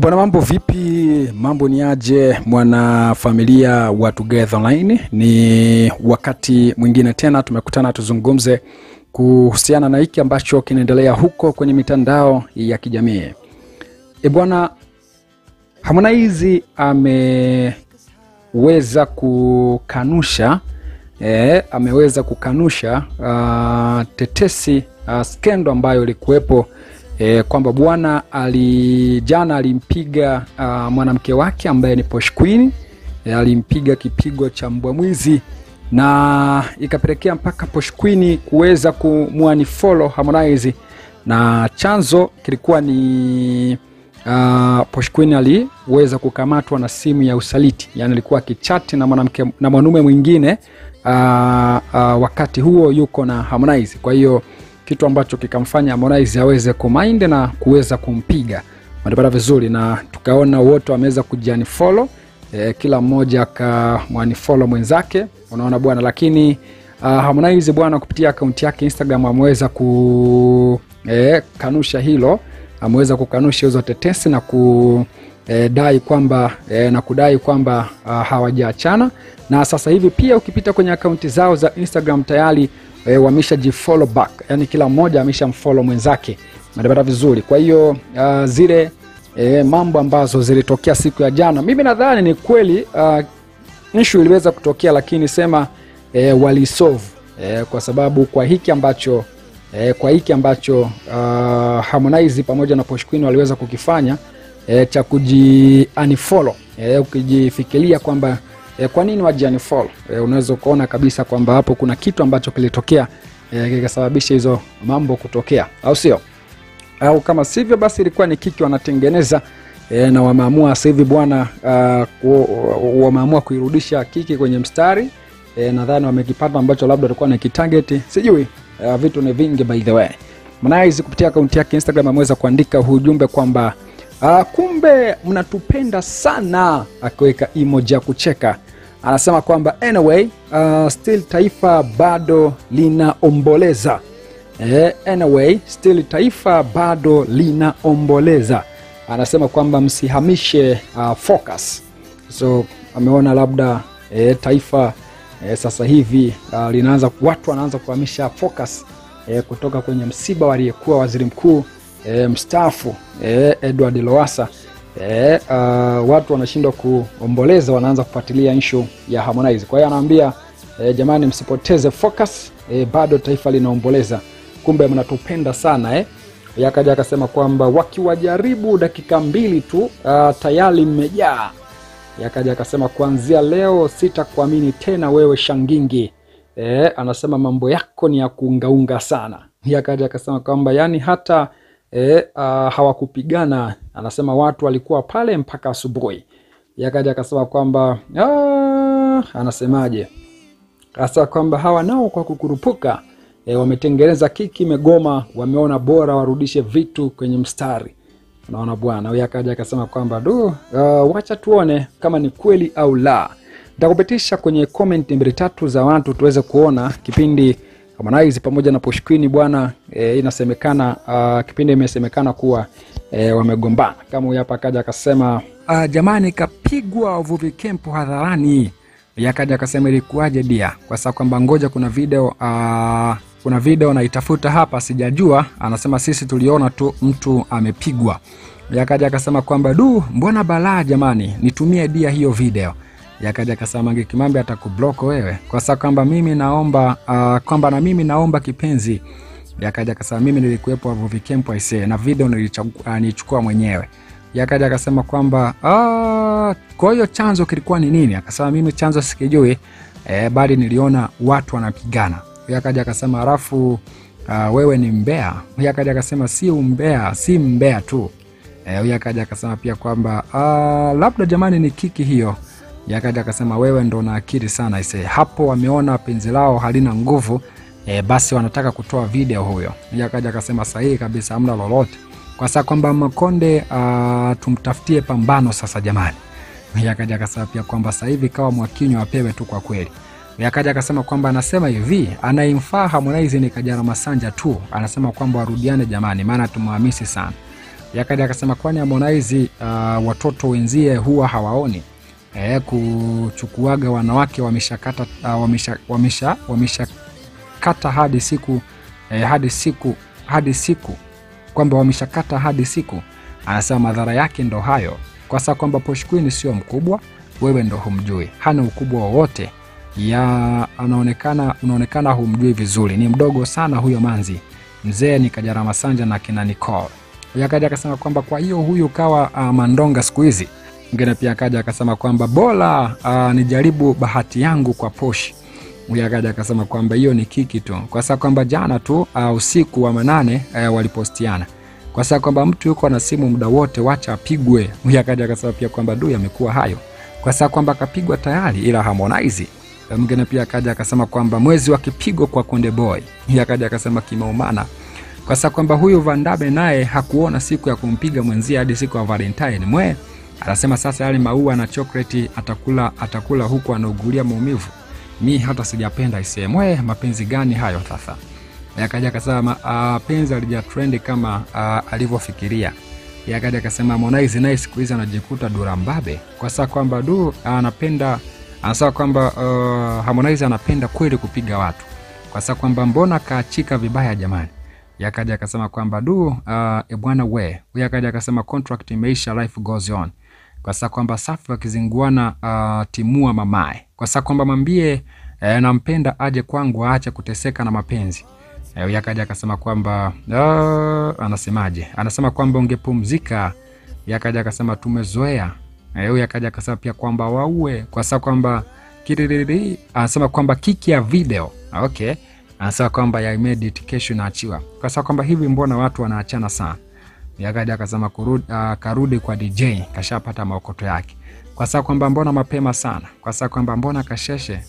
Bwana, mambo vipi? Mambo ni aje, mwanafamilia wa Together Online? Ni wakati mwingine tena tumekutana tuzungumze kuhusiana na hiki ambacho kinaendelea huko kwenye mitandao ya kijamii. E bwana, Harmonize ameweza kukanusha e, ameweza kukanusha uh, tetesi uh, skendo ambayo ilikuwepo e, kwamba bwana ali jana alimpiga uh, mwanamke wake ambaye ni Posh Queen. E, alimpiga kipigo cha mbwa mwizi na ikapelekea mpaka Posh Queen kuweza kumwanifollow Harmonize. Na chanzo kilikuwa ni uh, Posh Queen aliweza kukamatwa na simu ya usaliti, yani alikuwa akichati na mwanamke na mwanume mwingine uh, uh, wakati huo yuko na Harmonize. Kwa hiyo kitu ambacho kikamfanya Harmonize aweze kumind na kuweza kumpiga. Manipata vizuri, na tukaona wote wameweza kujiunfollow e, kila mmoja akamwanfollow mwenzake, unaona bwana. Lakini uh, Harmonize bwana kupitia akaunti yake Instagram ameweza ku e, kanusha hilo, ameweza kukanusha hizo tetesi na ku e, dai kwamba e, na kudai kwamba uh, hawajaachana. Na sasa hivi pia ukipita kwenye akaunti zao za Instagram tayari e, wameshajifollow back, yani kila mmoja ameshamfollow mwenzake, manipata vizuri. Kwa hiyo uh, zile e, mambo ambazo zilitokea siku ya jana, mimi nadhani ni kweli uh, issue iliweza kutokea, lakini sema e, walisolve e, kwa sababu kwa hiki ambacho e, kwa hiki ambacho uh, Harmonize pamoja na Posh Queen waliweza kukifanya e, cha kuji e, ukijifikiria kwamba e, kwa nini waji fall? e, unaweza ukaona kabisa kwamba hapo kuna kitu ambacho kilitokea e, kikasababisha hizo mambo kutokea, au sio? Au kama sivyo, basi ilikuwa ni kiki wanatengeneza e, na wameamua sasa hivi bwana uh, wameamua kuirudisha kiki kwenye mstari e, nadhani wamekipata ambacho labda walikuwa na kitarget, sijui uh, vitu ni vingi by the way. Harmonize kupitia akaunti yake Instagram ameweza kuandika huu ujumbe kwamba uh, kumbe mnatupenda sana, akiweka emoji ya kucheka. Anasema kwamba anyway, uh, still taifa bado linaomboleza. Eh, anyway, still taifa bado linaomboleza. Anasema kwamba msihamishe uh, focus. So ameona labda eh, taifa eh, sasa hivi uh, linaanza watu wanaanza kuhamisha focus eh, kutoka kwenye msiba waliyekuwa aliyekuwa waziri mkuu eh, mstaafu eh, Edward Lowassa eh, uh, watu wanashindwa kuomboleza, wanaanza kufuatilia issue ya Harmonize. Kwa hiyo anaambia eh, jamani, msipoteze focus eh, bado taifa linaomboleza, kumbe mnatupenda sana eh. Yakaja akasema kwamba wakiwajaribu dakika mbili tu uh, tayari mmejaa. Yakaja akasema kuanzia leo sitakuamini tena wewe Shangingi. Eh, anasema mambo yako ni ya kuungaunga sana. Yakaja akasema kwamba yani hata e, a, hawakupigana. Anasema watu walikuwa pale mpaka asubuhi. Yakaja akasema kwamba ah, anasemaje, hasa kwamba hawa nao kwa kukurupuka e, wametengeneza kiki megoma wameona bora warudishe vitu kwenye mstari. Naona bwana. Huyu akaja akasema kwamba du, uh, wacha tuone kama ni kweli au la. Nitakupitisha kwenye comment mbili tatu za watu tuweze kuona kipindi Harmonize pamoja na Posh Queen bwana e, inasemekana uh, kipindi imesemekana kuwa e, wamegombana. Kama huyu hapa akaja akasema uh, jamani, kapigwa uvuvi kempu hadharani. Yakaja akasema ilikuwaje dia, kwa sababu kwamba ngoja, kuna video uh, kuna video naitafuta hapa, sijajua. Anasema sisi tuliona tu mtu amepigwa. Yakaja akasema kwamba du, mbona balaa jamani, nitumie dia hiyo video yakaja akasema Mange Kimambi atakublock wewe kwa sababu kwamba mimi naomba uh, kwamba na mimi naomba kipenzi. Yakaja akasema mimi nilikuwepo hapo vikempo aisee, na video nilichukua uh, mwenyewe. Yakaja akasema kwamba uh, kwa hiyo chanzo kilikuwa ni nini? Akasema mimi chanzo sikijui, eh, bali niliona watu wanapigana. Yakaja akasema alafu uh, wewe ni mbea. Yakaja akasema si umbea, si mbea tu. Eh, akaja akasema pia kwamba uh, labda jamani ni kiki hiyo Yakaja akasema wewe ndo na akili sana ise. Hapo wameona penzi lao halina nguvu e, basi wanataka kutoa video huyo. Yakaja akasema sahihi kabisa, amna lolote, kwa sababu kwamba Makonde tumtafutie pambano sasa jamani. Yakaja akasema pia kwamba sasa hivi kawa Mwakinyo apewe tu kwa kweli. Yakaja akasema kwamba anasema hivi anayemfaa Harmonize ni Kajala Masanja tu, anasema kwamba warudiane jamani, maana tumwamisi sana. Yakaja akasema kwani Harmonize uh, watoto wenzie huwa hawaoni e, kuchukuaga wanawake wameshakata uh, wamesha, wamesha, wameshakata hadi siku eh, hadi siku hadi siku kwamba wameshakata hadi siku. Anasema madhara yake ndo hayo, kwa sababu kwamba Posh Queen sio mkubwa, wewe ndo humjui, hana ukubwa wowote ya anaonekana unaonekana humjui vizuri, ni mdogo sana huyo manzi. Mzee ni Kajala Masanja na kina Nicole. Yakaja akasema kwamba kwa hiyo huyu kawa uh, mandonga siku hizi. Mwingine pia akaja akasema kwamba bora uh, nijaribu bahati yangu kwa Posh. Huyu akaja akasema kwamba hiyo ni kiki tu, kwa sababu kwamba jana tu uh, usiku wa manane uh, walipostiana kwa sababu kwamba mtu yuko na simu muda wote, wacha apigwe. Huyu akaja akasema pia kwamba du yamekuwa hayo, kwa sababu kwamba akapigwa tayari, ila Harmonize mwingine pia akaja akasema kwamba mwezi wa kipigo kwa Konde Boy. Huyu akaja akasema kimeumana, kwa sababu kwamba huyu Vandabe naye hakuona siku ya kumpiga mwenzie hadi siku ya Valentine mwe anasema sasa yale maua na chokoleti atakula, atakula huku anaugulia maumivu. Mi hata sijapenda isemwe, mapenzi gani hayo sasa? Yakaja akasema uh, penzi alija trendi kama uh, alivyofikiria. Yakaja akasema Harmonize naye siku hizi anajikuta durambabe kwa saa kwamba du anapenda anasema kwamba uh, Harmonize anapenda kweli kupiga watu, kwa sababu kwamba mbona kaachika vibaya jamani. Yakaja akasema kwamba du uh, e bwana we. Yakaja akasema contract imeisha, life goes on, kwa sababu kwamba safi wakizinguana uh, timua mamae, kwa sababu kwamba mwambie eh, nampenda aje kwangu aache kuteseka na mapenzi. eh, yakaja akasema kwamba uh, anasemaje? Anasema kwamba ungepumzika. Yakaja akasema tumezoea huyu akaja akasema pia kwamba waue kwa sababu kwamba kiririri, anasema kwamba kiki ya video okay, anasema kwamba ya immediate kesho inaachiwa kwa sababu kwamba hivi mbona watu wanaachana sana. Yakaja akasema uh, karudi kwa DJ kashapata maokoto yake, kwa sababu kwamba mbona mapema sana, kwa sababu kwamba mbona kasheshe